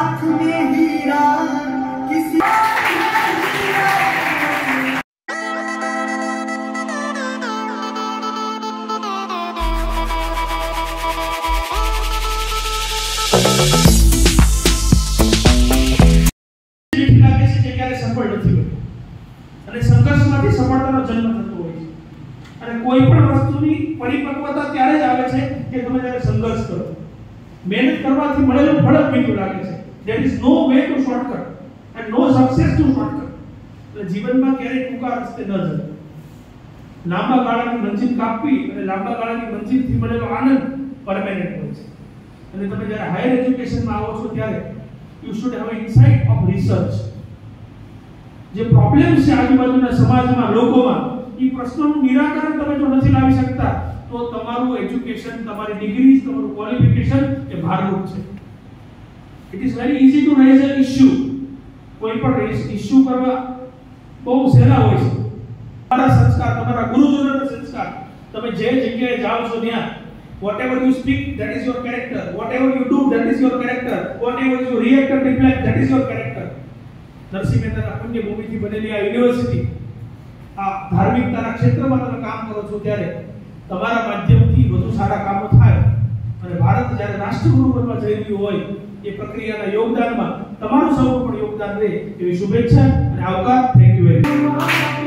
लाख में हीरा किसी જેવી લાગે છે કે ક્યારે સફળ નથી હોતી. અને સંઘર્ષમાંથી સફળતાનો જન્મ થતો હોય છે અને કોઈ પણ વસ્તુની પરિપક્વતા ત્યારે જ આવે છે કે તમે જ્યારે સંઘર્ષ કરો મહેનત કરવાથી મળેલું ફળ જ મીઠું લાગે છે There is no way to shortcut and no success to shortcut. એટલે જીવનમાં ક્યારેય ટૂંકા રસ્તે ન જવું. લાંબા ગાળાની મંજિલ કાપવી અને લાંબા ગાળાની મંજિલથી મળેલો આનંદ પરમેનન્ટ હોય છે. અને તમે જ્યારે હાયર એજ્યુકેશનમાં આવો છો ત્યારે you should have insight of research જે પ્રોબ્લેમ્સ છે આજુબાજુના સમાજમાં, લોકોમાં, એ પ્રશ્નોનું નિરાકરણ તમે જો નથી લાવી શકતા, તો તમારું એજ્યુકેશન તમારી ડિગ્રી તમારું ક્વોલિફિકેશન એ ભારરૂપ છે. It is very easy to raise a issue કોઈ પણ ઇશ્યુ કરવા બહુ સહેલા હોય છે. તમારા સંસ્કાર, તમારા ગુરુજનોના સંસ્કાર, તમે જે જગ્યાએ જાઓ છો ત્યાં, whatever you speak, that is your character. Whatever you do, that is your character. Whatever you react and reflect, that is your character. Narsinh મહેતાના પુણ્ય ભૂમિથી બનેલી આ યુનિવર્સિટી આ ધાર્મિકતાના ક્ષેત્રમાં તમે કામ કરો છો ત્યારે તમારા માધ્યમથી વધુ સારા કામો થાય જ્યારે રાષ્ટ્રગુરુ બનવા જઈ રહ્યું હોય, એ પ્રક્રિયાના યોગદાનમાં તમારું સૌ પણ યોગદાન રહે. એવી શુભેચ્છા અને આવકાર. Thank you very much